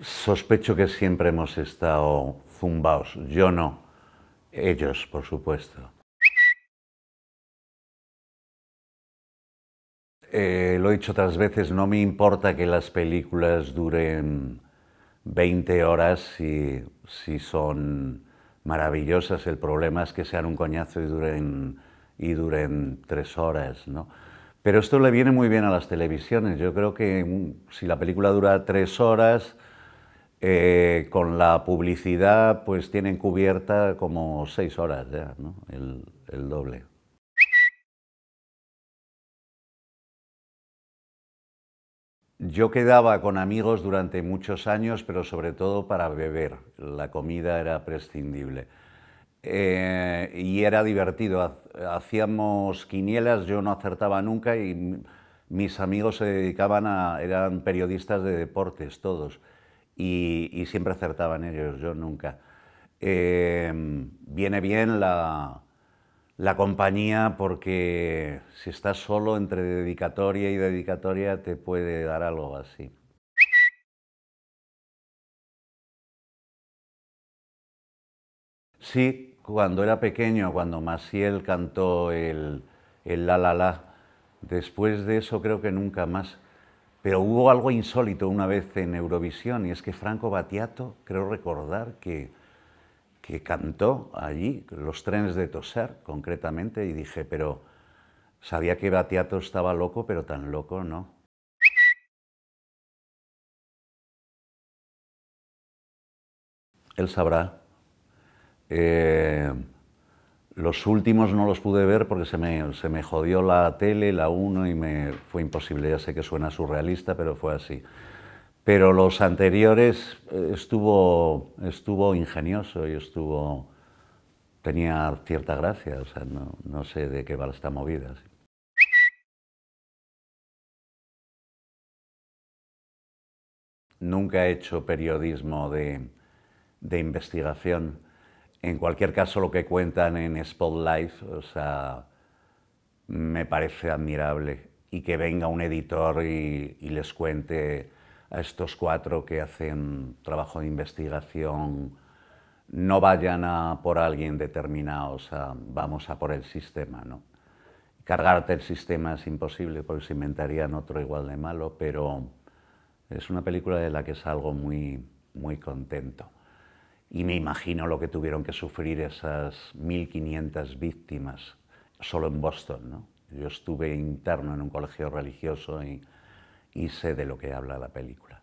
Sospecho que siempre hemos estado zumbaos. Yo no. Ellos, por supuesto. Eh, lo he dicho otras veces, no me importa que las películas duren 20 horas si, si son maravillosas. El problema es que sean un coñazo y duren, y duren tres horas. ¿no? Pero esto le viene muy bien a las televisiones. Yo creo que mm, si la película dura tres horas, eh, con la publicidad pues tienen cubierta como seis horas ya, el doble. Yo quedaba con amigos durante muchos años, pero sobre todo para beber. La comida era prescindible. Eh, y era divertido. Hacíamos quinielas, yo no acertaba nunca y mis amigos se dedicaban a... eran periodistas de deportes todos y, siempre acertaban ellos, yo nunca. Eh, viene bien la, la compañía porque si estás solo entre dedicatoria y dedicatoria te puede dar algo así. Sí, cuando era pequeño, cuando Maciel cantó el, el La La La, después de eso creo que nunca más. Pero hubo algo insólito una vez en Eurovisión y es que Franco Battiato, creo recordar que que cantó allí, los trenes de Toser, concretamente, y dije, pero sabía que Batiato estaba loco, pero tan loco no. Él sabrá. Eh, los últimos no los pude ver porque se me, se me jodió la tele, la 1, y me fue imposible. Ya sé que suena surrealista, pero fue así pero los anteriores eh, estuvo, estuvo ingenioso y estuvo, tenía cierta gracia, o sea, no, no sé de qué va esta movida. Nunca he hecho periodismo de, de, investigación. En cualquier caso, lo que cuentan en Spotlight, o sea, me parece admirable. Y que venga un editor y, y les cuente a estos cuatro que hacen trabajo de investigación no vayan a por alguien determinado, o sea, vamos a por el sistema, ¿no? Cargarte el sistema es imposible porque se inventarían otro igual de malo, pero es una película de la que salgo muy, muy contento. Y me imagino lo que tuvieron que sufrir esas 1.500 víctimas solo en Boston. ¿no? Yo estuve interno en un colegio religioso y, y sé de lo que habla la película.